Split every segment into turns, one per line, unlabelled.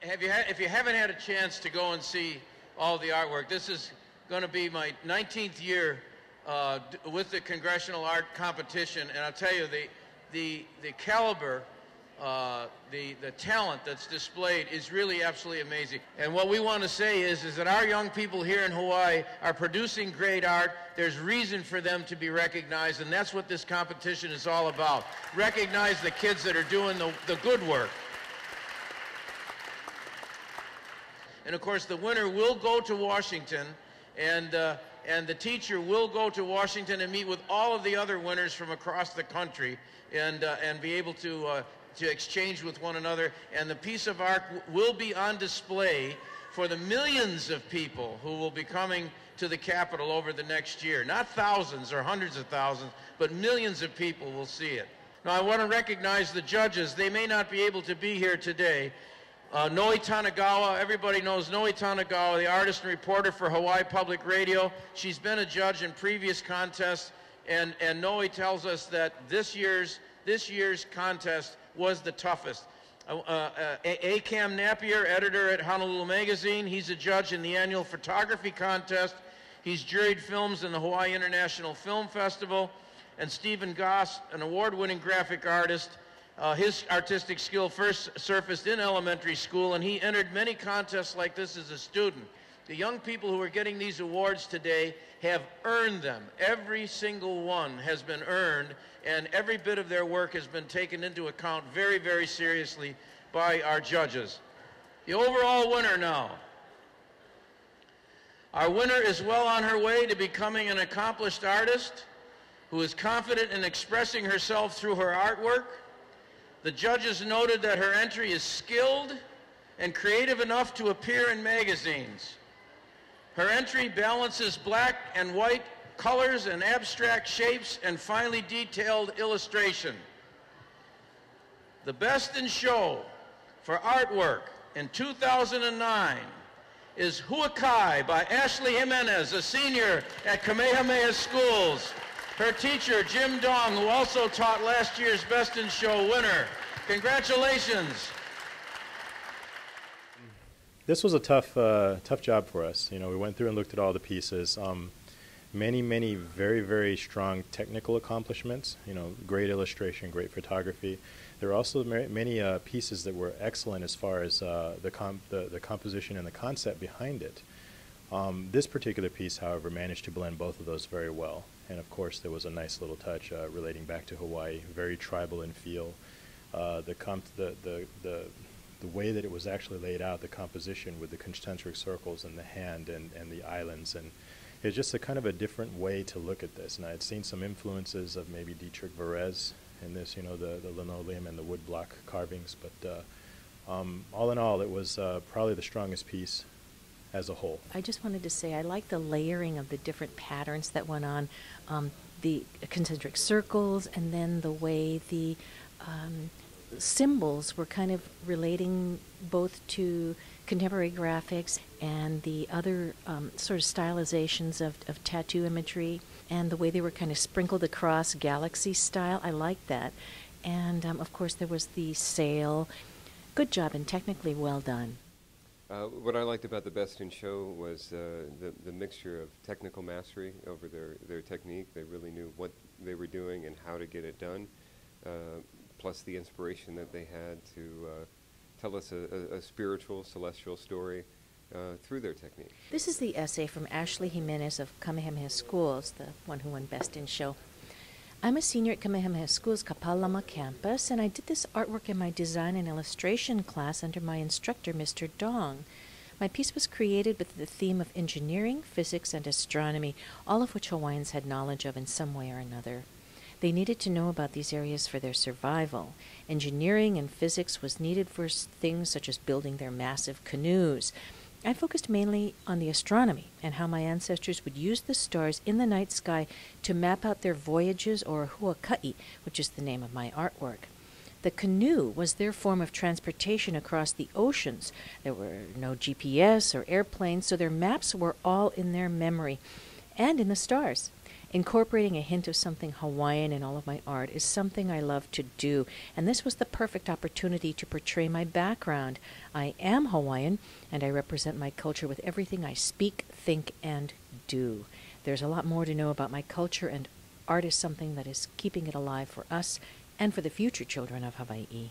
have you if you haven't had a chance to go and see all the artwork, this is going to be my 19th year uh, with the Congressional Art Competition, and I'll tell you the the the caliber uh, the, the talent that's displayed is really absolutely amazing. And what we want to say is, is that our young people here in Hawaii are producing great art. There's reason for them to be recognized, and that's what this competition is all about. Recognize the kids that are doing the, the good work. And of course, the winner will go to Washington, and, uh, and the teacher will go to Washington and meet with all of the other winners from across the country and, uh, and be able to uh, to exchange with one another. And the piece of art will be on display for the millions of people who will be coming to the Capitol over the next year. Not thousands or hundreds of thousands, but millions of people will see it. Now, I want to recognize the judges. They may not be able to be here today. Uh, Noe Tanigawa, everybody knows Noe Tanigawa, the artist and reporter for Hawaii Public Radio. She's been a judge in previous contests, and, and Noe tells us that this year's, this year's contest was the toughest. Uh, uh, a. Kam Napier, editor at Honolulu Magazine, he's a judge in the annual photography contest. He's juried films in the Hawaii International Film Festival. And Stephen Goss, an award-winning graphic artist, uh, his artistic skill first surfaced in elementary school, and he entered many contests like this as a student. The young people who are getting these awards today have earned them. Every single one has been earned, and every bit of their work has been taken into account very, very seriously by our judges. The overall winner now. Our winner is well on her way to becoming an accomplished artist who is confident in expressing herself through her artwork. The judges noted that her entry is skilled and creative enough to appear in magazines. Her entry balances black and white colors and abstract shapes and finely detailed illustration. The best in show for artwork in 2009 is Huakai by Ashlee Jimenez, a senior at Kamehameha Schools. Her teacher, Jim Dong, who also taught last year's Best in Show winner. Congratulations
this was a tough, uh, tough job for us. You know, we went through and looked at all the pieces. Um, many, many very, very strong technical accomplishments. You know, great illustration, great photography. There were also many uh, pieces that were excellent as far as uh, the, the, the composition and the concept behind it. Um, this particular piece, however, managed to blend both of those very well. And of course, there was a nice little touch uh, relating back to Hawaii, very tribal in feel. Uh, the, the, the, the the way that it was actually laid out, the composition with the concentric circles and the hand and, and the islands. And it's just a kind of a different way to look at this. And I had seen some influences of maybe Dietrich Varez in this, you know, the, the linoleum and the woodblock carvings. But uh, um, all in all, it was uh, probably the strongest piece as a whole.
I just wanted to say I like the layering of the different patterns that went on, um, the concentric circles, and then the way the um, symbols were kind of relating both to contemporary graphics and the other um, sort of stylizations of, of tattoo imagery and the way they were kind of sprinkled across galaxy style. I like that. And um, of course, there was the sail. Good job and technically well done.
Uh, what I liked about the Best in Show was uh, the, the mixture of technical mastery over their, their technique. They really knew what they were doing and how to get it done. Uh, plus the inspiration that they had to uh, tell us a, a, a, spiritual, celestial story uh, through their technique.
This is the essay from Ashlee Jimenez of Kamehameha Schools, the one who won Best in Show. I'm a senior at Kamehameha School's Kapalama campus, and I did this artwork in my design and illustration class under my instructor, Mr. Dong. My piece was created with the theme of engineering, physics, and astronomy, all of which Hawaiians had knowledge of in some way or another. They needed to know about these areas for their survival. Engineering and physics was needed for things such as building their massive canoes. I focused mainly on the astronomy and how my ancestors would use the stars in the night sky to map out their voyages or huaka'i, which is the name of my artwork. The canoe was their form of transportation across the oceans. There were no GPS or airplanes, so their maps were all in their memory and in the stars. Incorporating a hint of something Hawaiian in all of my art is something I love to do, and this was the perfect opportunity to portray my background. I am Hawaiian, and I represent my culture with everything I speak, think, and do. There's a lot more to know about my culture, and art is something that is keeping it alive for us and for the future children of Hawaii.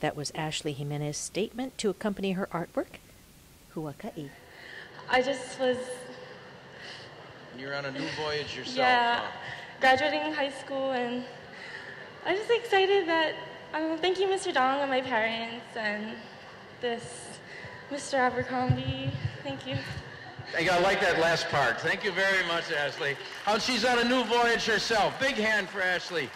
That was Ashlee Jimenez's statement to accompany her artwork, Huaka'i.
I just was,
You're on a new voyage yourself.
yeah,
huh?
graduating high school, and I'm just excited that um, thank you, Mr. Dong, and my parents, and this Mr. Abercrombie. Thank you.
I like that last part. Thank you very much, Ashlee. How she's on a new voyage herself. Big hand for Ashlee.